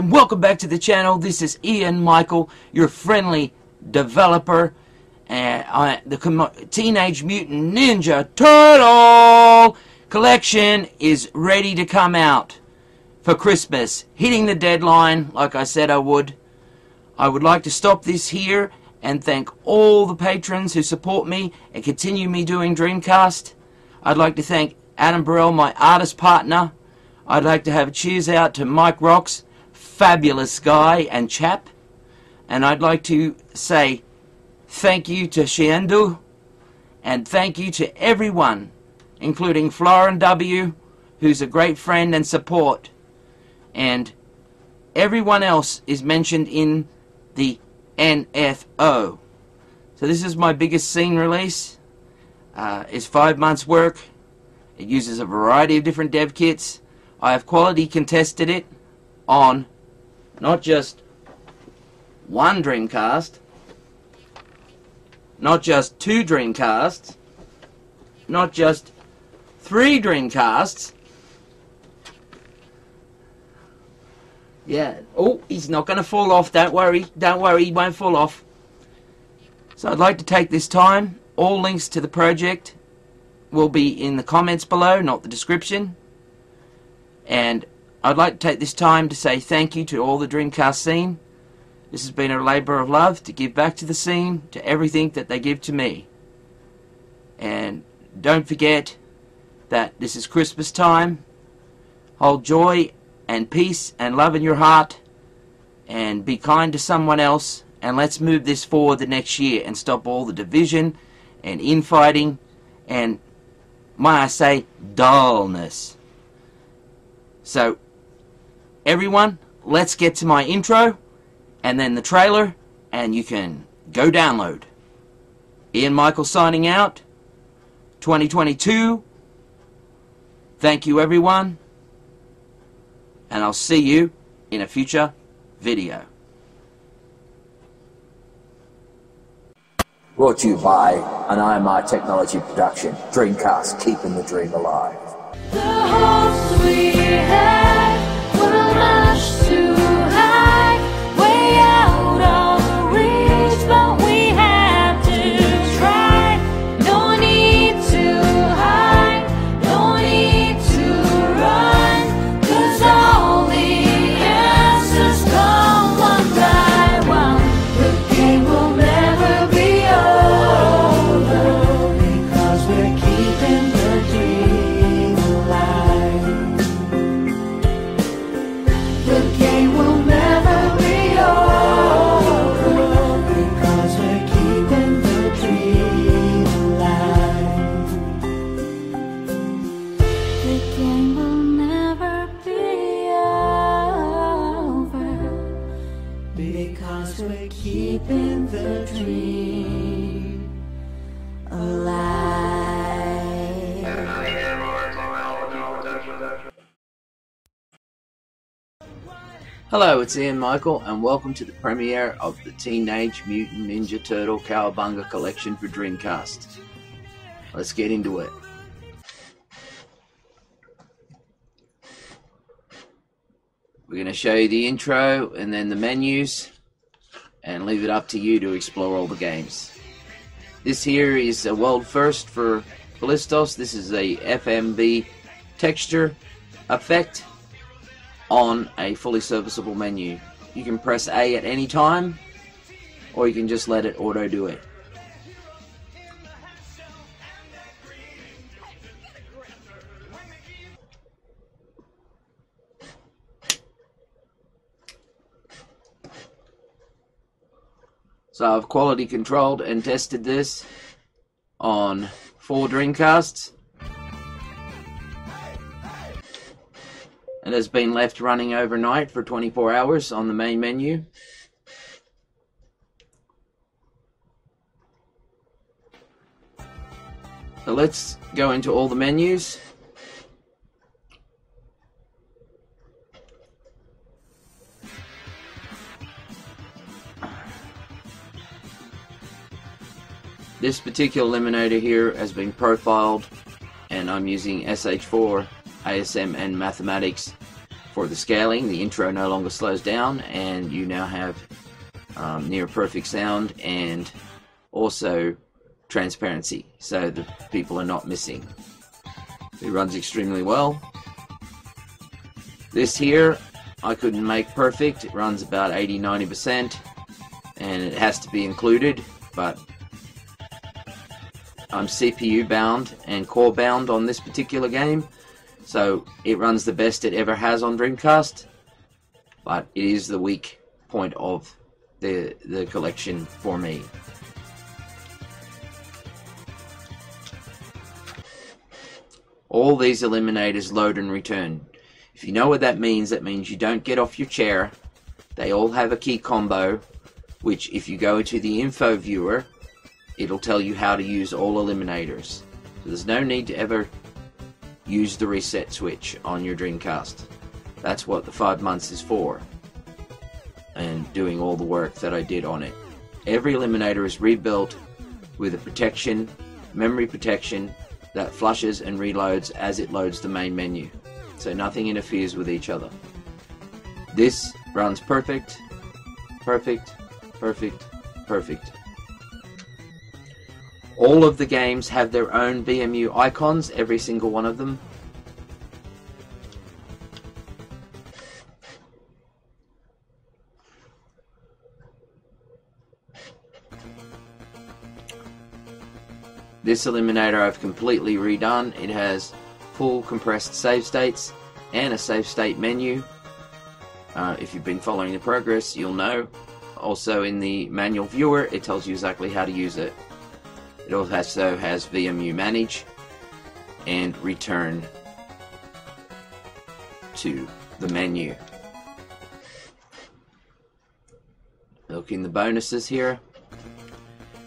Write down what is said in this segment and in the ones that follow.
and welcome back to the channel. This is Ian Micheal, your friendly developer. And uh, the Teenage Mutant Ninja Turtle collection is ready to come out for Christmas, hitting the deadline like I said I would. I would like to stop this here and thank all the patrons who support me and continue me doing Dreamcast. I'd like to thank Adam Burrell, my artist partner. I'd like to have a cheers out to Mike Rocks, fabulous guy and chap. And I'd like to say thank you to Shiendu and thank you to everyone, including Florin W., who's a great friend and support. And everyone else is mentioned in the NFO. So this is my biggest scene release. Uh, it's five months work. It uses a variety of different dev kits. I have quality contested it on not just one Dreamcast, not just two Dreamcasts, not just three Dreamcasts. Yeah. Oh, he's not going to fall off. Don't worry. Don't worry. He won't fall off. So I'd like to take this time. All links to the project will be in the comments below, not the description. And I'd like to take this time to say thank you to all the Dreamcast scene. This has been a labour of love to give back to the scene, to everything that they give to me. And don't forget that this is Christmas time. Hold joy and peace and love in your heart and be kind to someone else and let's move this forward the next year and stop all the division and infighting and might I say dullness. So everyone, let's get to my intro and then the trailer and you can go download. Ian Micheal signing out. 2022. Thank you everyone. And I'll see you in a future video. Brought to you by an IMR Technology production. Dreamcast, keeping the dream alive. keeping Hello, it's Ian Micheal, and welcome to the premiere of the Teenage Mutant Ninja Turtle Cowabunga Collection for Dreamcast. Let's get into it. We're going to show you the intro and then the menus and leave it up to you to explore all the games. This here is a world first for Ballistos. This is a FMV texture effect on a fully serviceable menu. You can press A at any time or you can just let it auto do it. So I've quality controlled and tested this on four Dreamcasts. It has been left running overnight for 24 hours on the main menu. So let's go into all the menus. This particular emulator here has been profiled and I'm using SH4 ASM and mathematics for the scaling. The intro no longer slows down, and you now have um, near perfect sound and also transparency, so the people are not missing. It runs extremely well. This here, I couldn't make perfect. It runs about 80 90%, and it has to be included, but I'm CPU bound and core bound on this particular game, so it runs the best it ever has on Dreamcast, but it is the weak point of the the collection for me. All these emulators load and return. If you know what that means, that means you don't get off your chair. They all have a key combo, which if you go to the info viewer, it'll tell you how to use all emulators. So there's no need to ever use the reset switch on your Dreamcast. That's what the five months is for. And doing all the work that I did on it. Every emulator is rebuilt with a protection, memory protection, that flushes and reloads as it loads the main menu. So nothing interferes with each other. This runs perfect, perfect, perfect, perfect. All of the games have their own VMU icons, every single one of them. This emulator I've completely redone. It has full compressed save states and a save state menu. Uh, if you've been following the progress, you'll know. Also in the manual viewer, it tells you exactly how to use it. It also has VMU manage and return to the menu. Look in the bonuses here.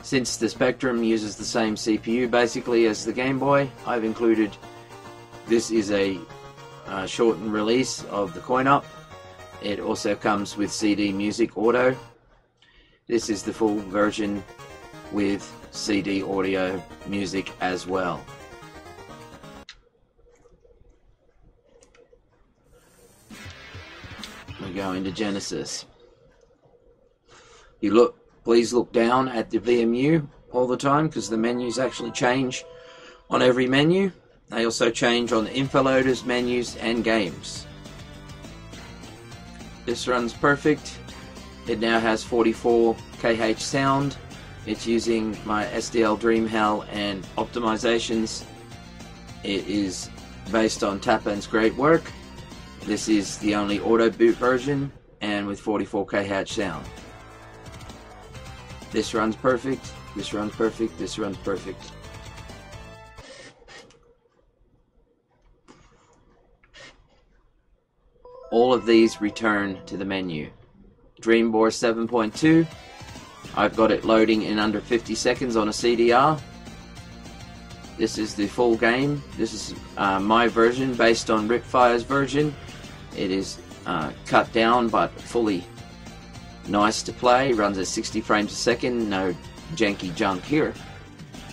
Since the Spectrum uses the same CPU basically as the Game Boy, I've included this is a uh, shortened release of the coin-op. It also comes with CD Music Auto. This is the full version with CD audio music as well. We go into Genesis. You look please look down at the VMU all the time because the menus actually change on every menu. They also change on the info loaders, menus, and games. This runs perfect. It now has 44 kH sound. It's using my SDL DreamHAL and optimizations. It is based on Tapan's great work. This is the only auto boot version and with 44 kH sound. This runs perfect. This runs perfect. This runs perfect. All of these return to the menu. Dreambore 7.2. I've got it loading in under 50 seconds on a CDR. This is the full game. This is uh, my version based on Ripfire's version. It is uh, cut down but fully nice to play, runs at 60 frames a second, no janky junk here.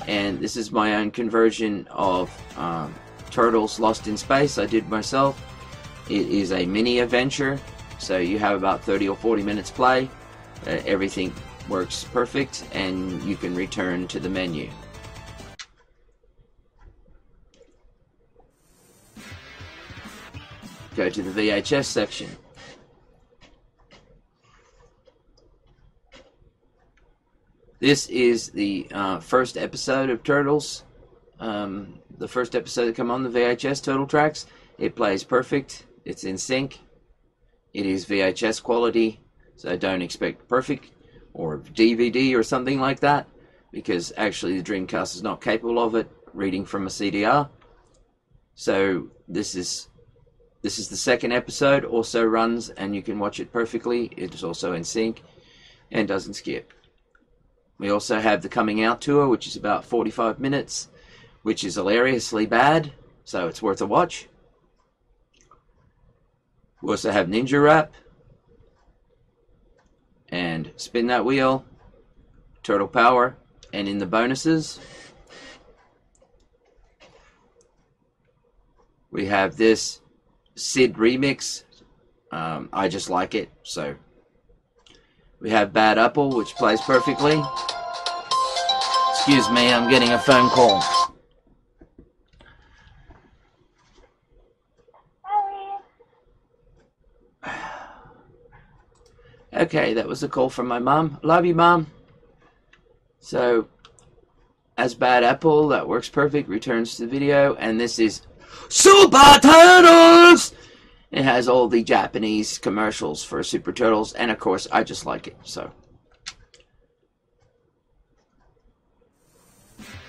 And this is my own conversion of um, Turtles Lost in Space, I did myself. It is a mini adventure, so you have about 30 or 40 minutes play. Uh, everything works perfect, and you can return to the menu. Go to the VHS section. This is the uh, first episode of Turtles. Um, the first episode to come on the VHS Turtle Tracks. It plays perfect. It's in sync. It is VHS quality, so don't expect perfect or DVD or something like that, because actually the Dreamcast is not capable of it reading from a CDR. So this is this is the second episode. Also runs and you can watch it perfectly. It is also in sync and doesn't skip. We also have the Coming Out Tour, which is about 45 minutes, which is hilariously bad, so it's worth a watch. We also have Ninja Rap, and Spin That Wheel, Turtle Power, and in the bonuses, we have this Sid remix Um, I just like it, so. We have Bad Apple, which plays perfectly. Excuse me, I'm getting a phone call. Okay, that was a call from my mum. Love you, mum. So, as Bad Apple, that works perfect, returns to the video, and this is Super Turtles! It has all the Japanese commercials for Super Turtles, and of course, I just like it, so.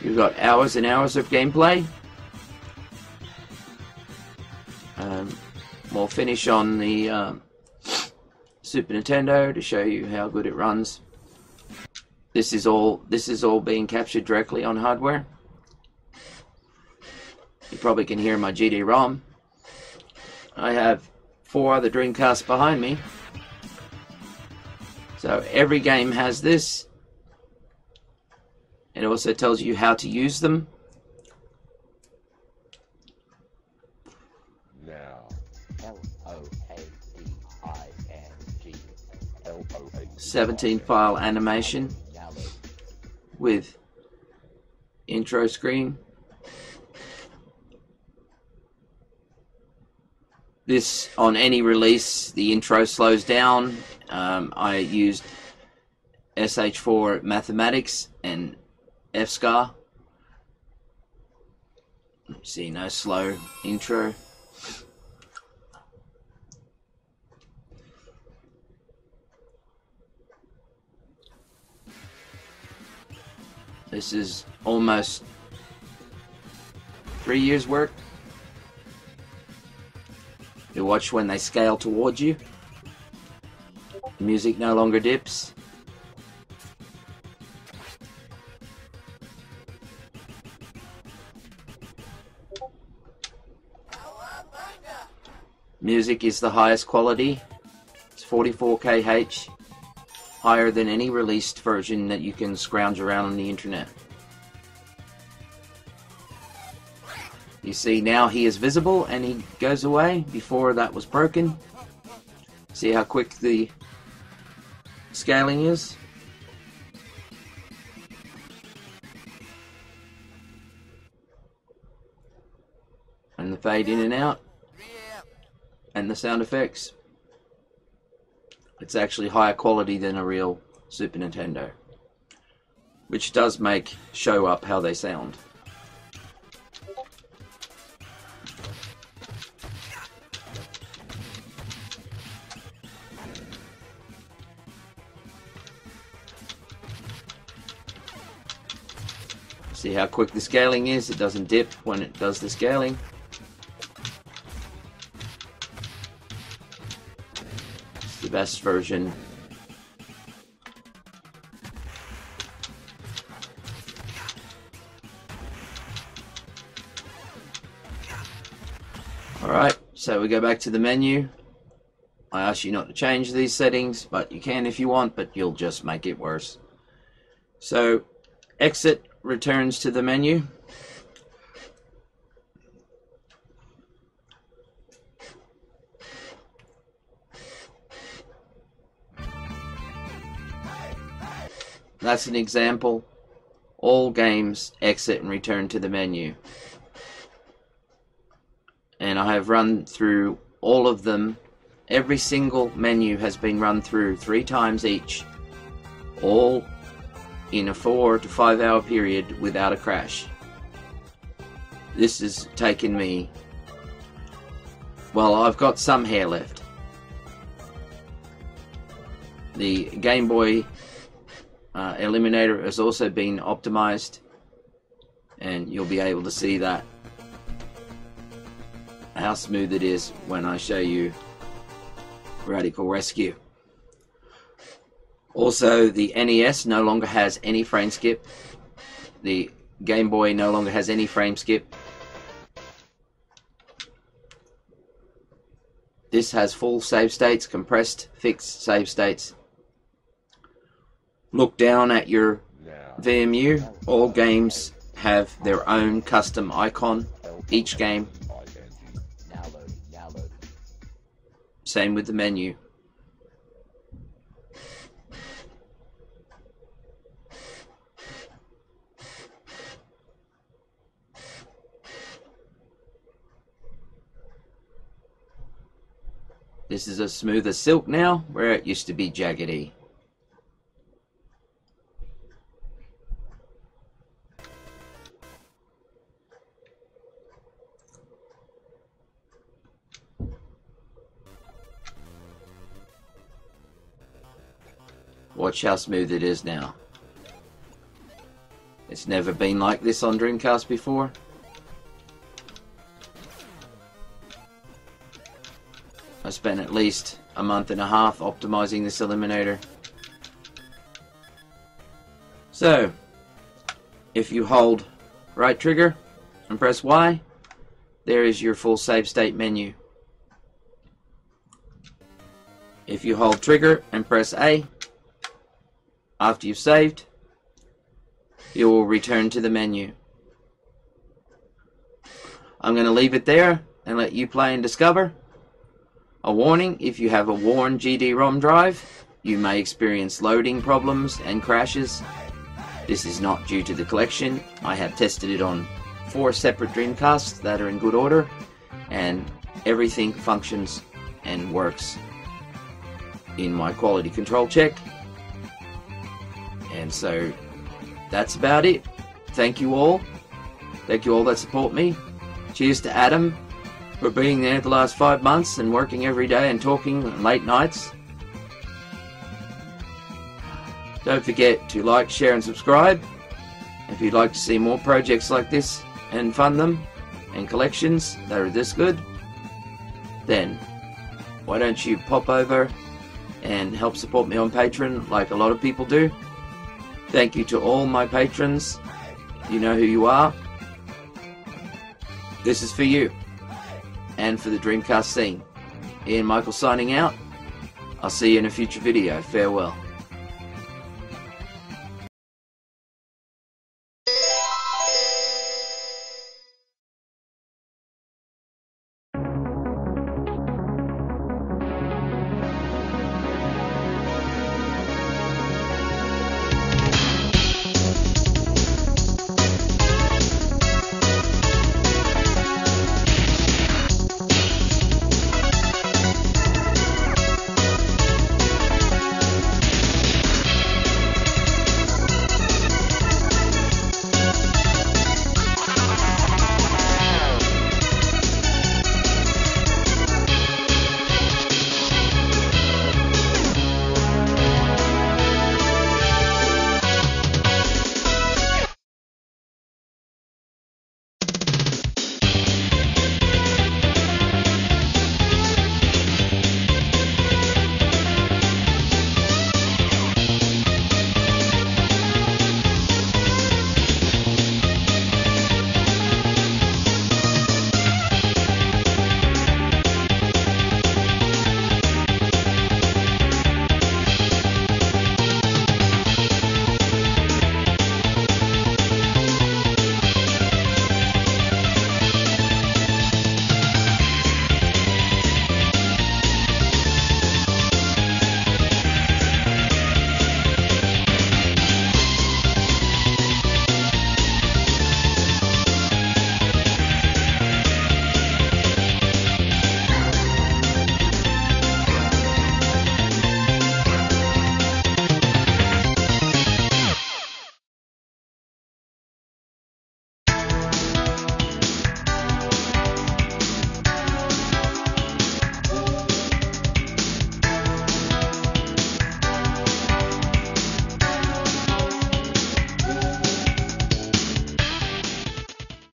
You've got hours and hours of gameplay. Um, we'll finish on the um, Super Nintendo to show you how good it runs. This is all this is all being captured directly on hardware. You probably can hear my GD-ROM. I have four other Dreamcasts behind me. So every game has this. It also tells you how to use them. 17 file animation with intro screen. This, on any release, the intro slows down. Um, I used SH4 Mathematics and FSCA. See, no slow intro. This is almost three years' work. You watch when they scale towards you. Music no longer dips. Music is the highest quality. It's 44kh, higher than any released version that you can scrounge around on the internet. You see now he is visible and he goes away. Before that was broken. See how quick the scaling is? And the fade in and out. And the sound effects. It's actually higher quality than a real Super Nintendo. Which does make show up how they sound. See how quick the scaling is? It doesn't dip when it does the scaling. Best version. Alright, so we go back to the menu. I ask you not to change these settings, but you can if you want, but you'll just make it worse. So, exit returns to the menu. That's an example. All games exit and return to the menu. And I have run through all of them. Every single menu has been run through three times each. All in a four to five hour period without a crash. This has taken me. Well, I've got some hair left. The Game Boy uh, Emulator has also been optimized, and you'll be able to see that how smooth it is when I show you Radical Rescue. Also, the NES no longer has any frame skip. The Game Boy no longer has any frame skip. This has full save states, compressed, fixed save states. Look down at your VMU. All games have their own custom icon. Each game. I N G. Download. Download. Same with the menu. This is a smoother silk now, where it used to be jaggedy. Watch how smooth it is now. It's never been like this on Dreamcast before. I spent at least a month and a half optimizing this emulator. So, if you hold right trigger and press Y, there is your full save state menu. If you hold trigger and press A, after you've saved, you will return to the menu. I'm going to leave it there and let you play and discover. A warning, if you have a worn GD-ROM drive, you may experience loading problems and crashes. This is not due to the collection. I have tested it on four separate Dreamcasts that are in good order and everything functions and works in my quality control check. And so that's about it. Thank you all. Thank you all that support me. Cheers to Adam for being there the last five months and working every day and talking late nights. Don't forget to like, share, and subscribe. If you'd like to see more projects like this and fund them and collections that are this good, then why don't you pop over and help support me on Patreon like a lot of people do? Thank you to all my patrons. You know who you are. This is for you and for the Dreamcast scene. Ian Micheal signing out. I'll see you in a future video. Farewell.